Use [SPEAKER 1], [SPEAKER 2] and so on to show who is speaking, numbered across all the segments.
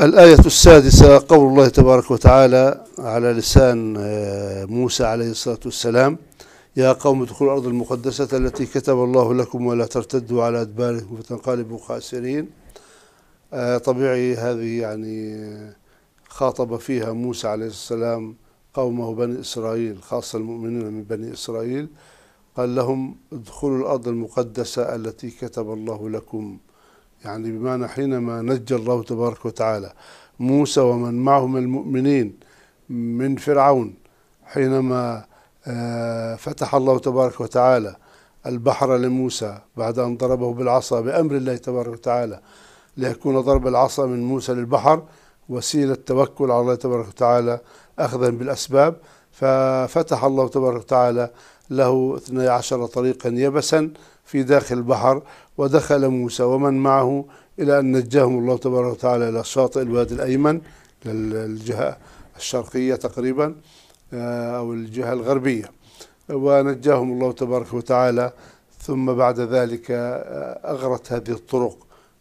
[SPEAKER 1] الآية السادسة قول الله تبارك وتعالى على لسان آه، موسى عليه الصلاة والسلام يا قوم ادخلوا الأرض المقدسة التي كتب الله لكم ولا ترتدوا على أدباركم فتنقلبوا خاسرين. آه، طبيعي هذه يعني خاطب فيها موسى عليه السلام قومه بني إسرائيل خاصة المؤمنين من بني إسرائيل. قال لهم ادخلوا الأرض المقدسة التي كتب الله لكم يعني بمعنى حينما نجى الله تبارك وتعالى موسى ومن معه من المؤمنين من فرعون حينما آه، فتح الله تبارك وتعالى البحر لموسى بعد أن ضربه بالعصا بأمر الله تبارك وتعالى ليكون ضرب العصا من موسى للبحر وسيلة توكل على الله تبارك وتعالى أخذا بالأسباب. ففتح الله تبارك وتعالى له 12 طريقا يبسا في داخل البحر ودخل موسى ومن معه إلى أن نجاهم الله تبارك وتعالى إلى شاطئ الوادي الأيمن للجهة الشرقية تقريبا آه، أو الجهة الغربية. ونجاهم الله تبارك وتعالى ثم بعد ذلك آه، أغرت هذه الطرق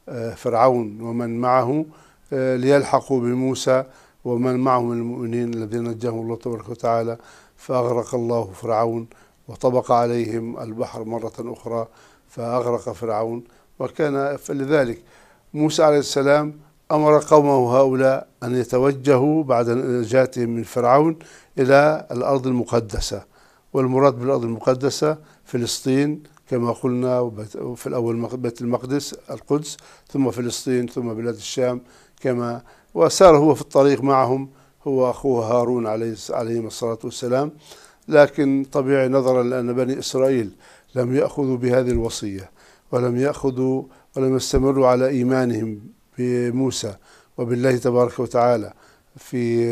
[SPEAKER 1] آه، فرعون ومن معه ليلحقوا بموسى ومن معه من المؤمنين الذين نجاهم الله تبارك وتعالى فأغرق الله فرعون وطبق عليهم البحر مرة أخرى فأغرق فرعون. وكان فلذلك موسى عليه السلام أمر قومه هؤلاء أن يتوجهوا بعد نجاتهم من فرعون إلى الأرض المقدسة. والمراد بالأرض المقدسة فلسطين كما قلنا في الأول بيت المقدس القدس ثم فلسطين ثم بلاد الشام كما وسار هو في الطريق معهم هو أخوه هارون عليه الصلاة والسلام. لكن طبيعي نظرا لأن بني إسرائيل لم يأخذوا بهذه الوصية ولم يأخذوا ولم يستمروا على إيمانهم بموسى وبالله تبارك وتعالى في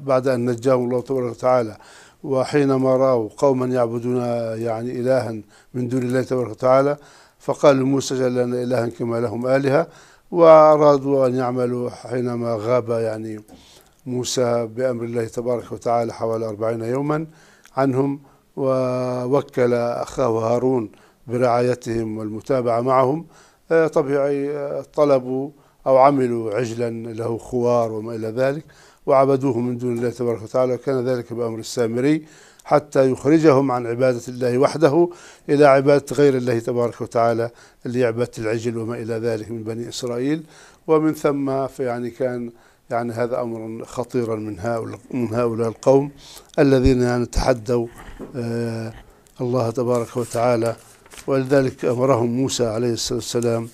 [SPEAKER 1] بعد أن نجاهم الله تبارك وتعالى وحينما رأوا قوما يعبدون يعني إلها من دون الله تبارك وتعالى فقال لموسى جل لنا إلها كما لهم آلهة وأرادوا أن يعملوا حينما غاب يعني موسى بأمر الله تبارك وتعالى حوالي أربعين يوما عنهم ووكل أخاه هارون برعايتهم والمتابعة معهم. آه، طبيعي آه، طلبوا أو عملوا عجلا له خوار وما إلى ذلك وعبدوه من دون الله تبارك وتعالى وكان ذلك بأمر السامري حتى يخرجهم عن عبادة الله وحده إلى عبادة غير الله تبارك وتعالى اللي عبادة العجل وما إلى ذلك من بني إسرائيل. ومن ثم يعني كان يعني هذا أمر خطيرا من هؤلاء, من هؤلاء القوم الذين يعني تحدوا آه الله تبارك وتعالى. ولذلك أمرهم موسى عليه الصلاة والسلام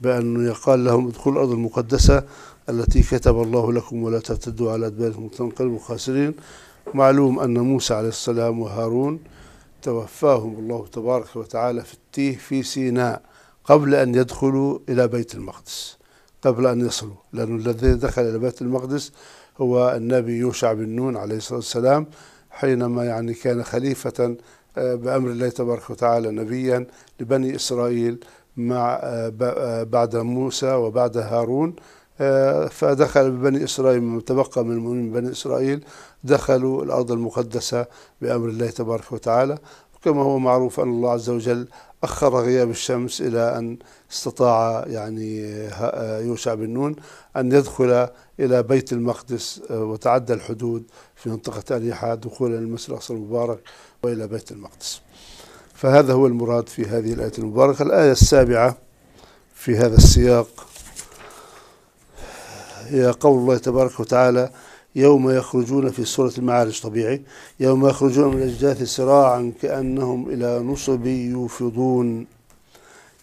[SPEAKER 1] بأن يقال لهم ادخلوا الأرض المقدسة التي كتب الله لكم ولا ترتدوا على أدباركم تنقلبوا خاسرين. معلوم أن موسى عليه السلام وهارون توفاهم الله تبارك وتعالى في التيه في سيناء قبل أن يدخلوا إلى بيت المقدس. قبل أن يصلوا لأن الذي دخل إلى بيت المقدس هو النبي يوشع بن نون عليه الصلاة والسلام حينما يعني كان خليفة آه، بأمر الله تبارك وتعالى نبيا لبني إسرائيل مع آه، آه، بعد موسى وبعد هارون فدخل ببني إسرائيل من تبقى من بني إسرائيل دخلوا الأرض المقدسة بأمر الله تبارك وتعالى. كما هو معروف أن الله عز وجل أخر غياب الشمس إلى أن استطاع يعني يوشع بن نون أن يدخل إلى بيت المقدس وتعدى الحدود في منطقة أريحة دخولا للمسجد الأقصى المبارك وإلى بيت المقدس. فهذا هو المراد في هذه الآية المباركة. الآية السابعة في هذا السياق هي قول الله تبارك وتعالى يوم يخرجون في سورة المعارج طبيعي يوم يخرجون من الأجداث سراعا كأنهم إلى نصب يوفضون.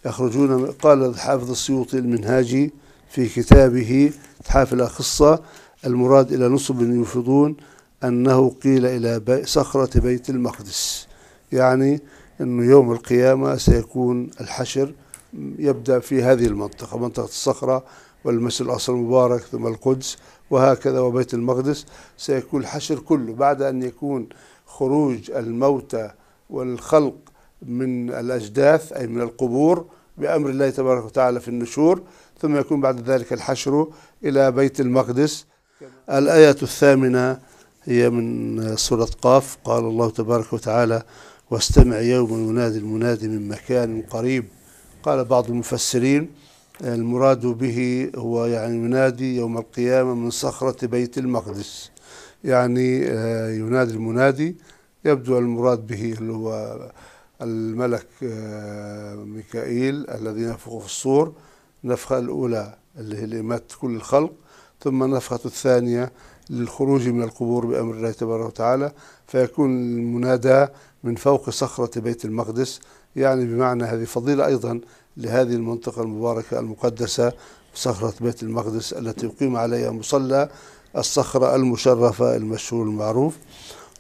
[SPEAKER 1] يخرجون قال الحافظ السيوطي المنهاجي في كتابه تحاف الأخصة المراد إلى نصب يوفضون أنه قيل إلى صخرة بيت المقدس. يعني أنه يوم القيامة سيكون الحشر يبدأ في هذه المنطقة منطقة الصخرة والمسجد الأقصى المبارك ثم القدس وهكذا وبيت المقدس سيكون الحشر كله بعد أن يكون خروج الموتى والخلق من الأجداث أي من القبور بأمر الله تبارك وتعالى في النشور ثم يكون بعد ذلك الحشر إلى بيت المقدس. الآية الثامنة هي من سورة قاف قال الله تبارك وتعالى واستمع يوم ينادي المنادي من مكان قريب. قال بعض المفسرين المراد به هو يعني ينادي يوم القيامة من صخرة بيت المقدس. يعني آه، ينادي المنادي يبدو المراد به اللي هو الملك آه، ميكائيل الذي ينفخ في الصور النفخة الأولى اللي هي لإماتة كل الخلق ثم النفخة الثانية للخروج من القبور بأمر الله تبارك وتعالى. فيكون المنادى من فوق صخرة بيت المقدس يعني بمعنى هذه فضيلة أيضا لهذه المنطقة المباركة المقدسة صخرة بيت المقدس التي يقيم عليها مصلى الصخرة المشرفة المشهور المعروف.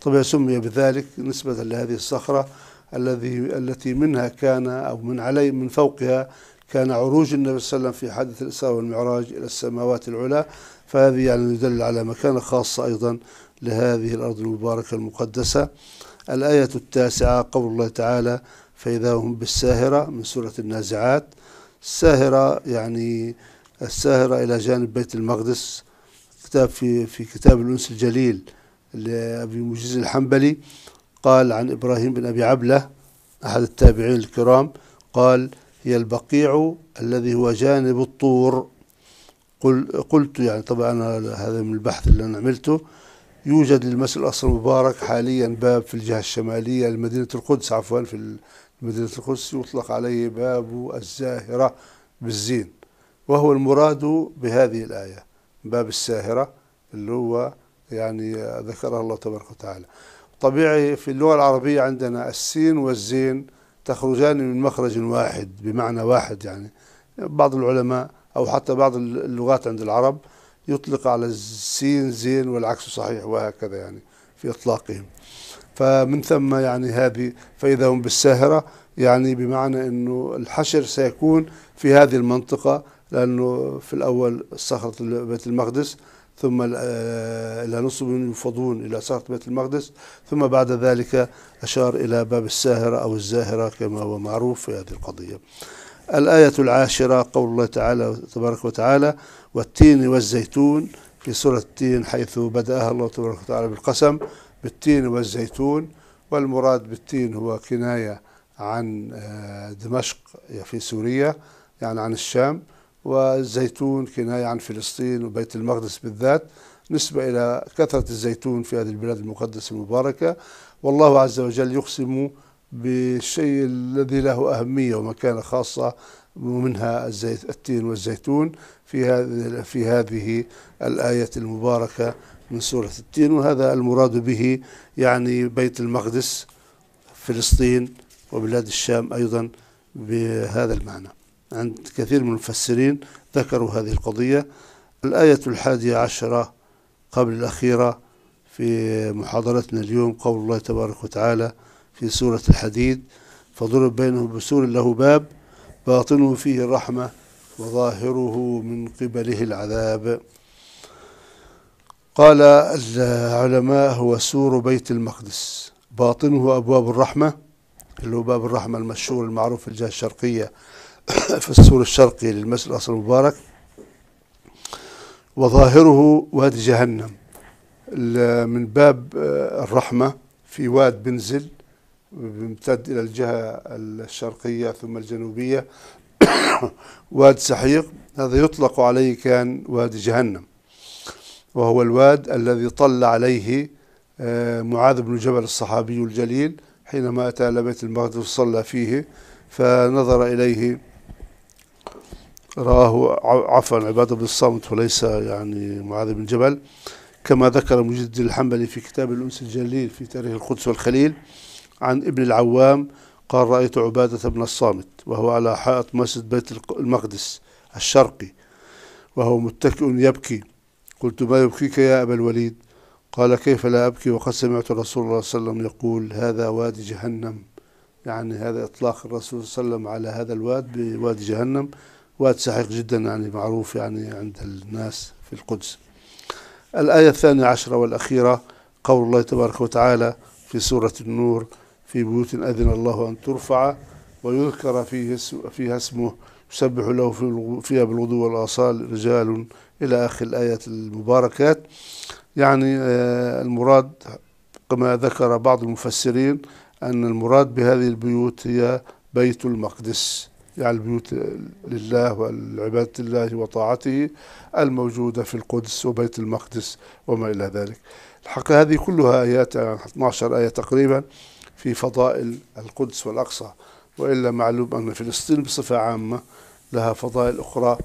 [SPEAKER 1] طبعا سمي بذلك نسبة لهذه الصخرة الذي التي منها كان أو من علي من فوقها كان عروج النبي صلى الله عليه وسلم في حادث الإسراء والمعراج إلى السماوات العلى فهذه يعني يدل على مكانة خاصة أيضا لهذه الأرض المباركة المقدسة. الآية التاسعة قول الله تعالى فإذا هم بالساهرة من سورة النازعات. الساهرة يعني الساهرة إلى جانب بيت المقدس كتاب في في كتاب الأنس الجليل لأبي مجيز الحنبلي. قال عن إبراهيم بن أبي عبلة أحد التابعين الكرام قال هي البقيع الذي هو جانب الطور. قل قلت يعني طبعا هذا من البحث اللي أنا عملته. يوجد للمسجد الأقصى المبارك حاليا باب في الجهة الشمالية لمدينة القدس عفوا في مدينة القدس يطلق عليه باب الزاهرة بالزين. وهو المراد بهذه الآية باب الساهرة اللي هو يعني ذكرها الله تبارك وتعالى. طبيعي في اللغة العربية عندنا السين والزين تخرجان من مخرج واحد بمعنى واحد يعني. بعض العلماء أو حتى بعض اللغات عند العرب يطلق على السين زين والعكس صحيح وهكذا يعني في إطلاقهم. فمن ثم يعني هذه فإذا هم بالساهرة يعني بمعنى أنه الحشر سيكون في هذه المنطقة لأنه في الأول صخرة بيت المقدس ثم إلى نصب يفضون إلى صخرة بيت المقدس ثم بعد ذلك أشار إلى باب الساهرة أو الزاهرة كما هو معروف في هذه القضية. الآية العاشرة قول الله تعالى تبارك وتعالى والتين والزيتون في سورة التين حيث بدأها الله تبارك وتعالى بالقسم بالتين والزيتون والمراد بالتين هو كناية عن آه، دمشق في سوريا يعني عن الشام. والزيتون كناية عن فلسطين وبيت المقدس بالذات نسبة إلى كثرة الزيتون في هذه البلاد المقدسة المباركة. والله عز وجل يقسم بالشيء الذي له أهمية ومكانة خاصة ومنها الزيت التين والزيتون في هذه في هذه الآية المباركة من سورة التين. وهذا المراد به يعني بيت المقدس فلسطين وبلاد الشام أيضا بهذا المعنى. عند كثير من المفسرين ذكروا هذه القضية. الآية الحادية عشرة قبل الأخيرة في محاضرتنا اليوم قول الله تبارك وتعالى في سورة الحديد فضرب بينهم بسور له باب باطنه فيه الرحمة وظاهره من قبله العذاب. قال العلماء هو سور بيت المقدس باطنه أبواب الرحمة اللي هو باب الرحمة المشهور المعروف في الجهة الشرقية. في السور الشرقي للمسجد الأصل المبارك وظاهره وادي جهنم. من باب الرحمة في واد بنزل بيمتد إلى الجهة الشرقية ثم الجنوبية. واد سحيق هذا يطلق عليه كان وادي جهنم وهو الواد الذي طل عليه آه، معاذ بن جبل الصحابي الجليل حينما أتى إلى بيت المقدس وصلى فيه فنظر إليه راه عفوا عبادة بن وليس يعني معاذ بن جبل. كما ذكر مجد الحنبلي في كتاب الأنس الجليل في تاريخ القدس والخليل عن ابن العوام قال رأيت عبادة بن الصامت وهو على حائط مسجد بيت المقدس الشرقي وهو متكئ يبكي. قلت ما يبكيك يا أبا الوليد؟ قال كيف لا أبكي؟ وقد سمعت رسول الله صلى الله عليه وسلم يقول هذا وادي جهنم. يعني هذا إطلاق الرسول صلى الله عليه وسلم على هذا الواد بوادي جهنم. واد سحيق جدا يعني معروف يعني عند الناس في القدس. الآية الثانية عشرة والأخيرة قول الله تبارك وتعالى في سورة النور في بيوت أذن الله أن ترفع ويذكر فيه فيها اسمه يسبح له فيها بالغدو والآصال رجال إلى آخر الآيات المباركات. يعني آه، المراد كما ذكر بعض المفسرين أن المراد بهذه البيوت هي بيت المقدس. يعني البيوت لله والعبادة الله وطاعته الموجودة في القدس وبيت المقدس وما إلى ذلك. الحقيقة هذه كلها آيات يعني 12 آية تقريبا في فضائل القدس والأقصى. وإلا معلوم أن فلسطين بصفة عامة لها فضائل أخرى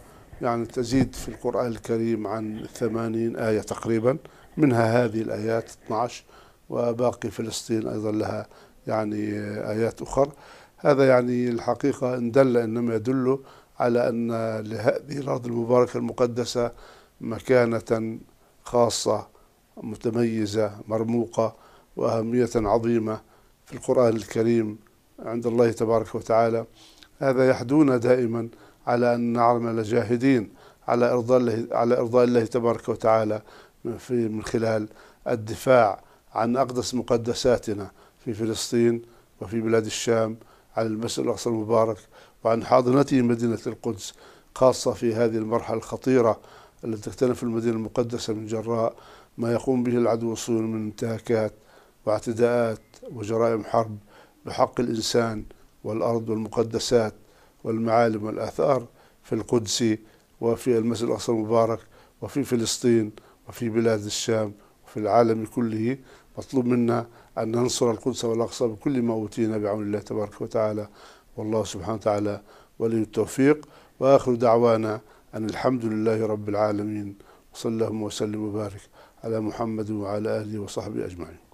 [SPEAKER 1] يعني تزيد في القرآن الكريم عن ثمانين آية تقريبا. منها هذه الآيات 12 وباقي فلسطين أيضا لها يعني آيات أخرى هذا يعني الحقيقة إن دل إنما يدل على أن لهذه الأرض المباركة المقدسة مكانة خاصة متميزة مرموقة وأهمية عظيمة في القرآن الكريم عند الله تبارك وتعالى. هذا يحدونا دائما على أن نعمل جاهدين على إرضاء الله على إرضاء الله تبارك وتعالى في من خلال الدفاع عن أقدس مقدساتنا في فلسطين وفي بلاد الشام عن المسجد الأقصى المبارك وعن حاضنته مدينة القدس خاصة في هذه المرحلة الخطيرة التي تكتنف المدينة المقدسة من جراء ما يقوم به العدو الصهيوني من انتهاكات واعتداءات وجرائم حرب بحق الإنسان والأرض والمقدسات والمعالم والآثار في القدس وفي المسجد الأقصى المبارك وفي فلسطين وفي بلاد الشام وفي العالم كله. مطلوب منا أن ننصر القدس والأقصى بكل ما أوتينا بعون الله تبارك وتعالى. والله سبحانه وتعالى ولي التوفيق. وآخر دعوانا أن الحمد لله رب العالمين وصلى اللهم وسلم وبارك على محمد وعلى آله وصحبه أجمعين.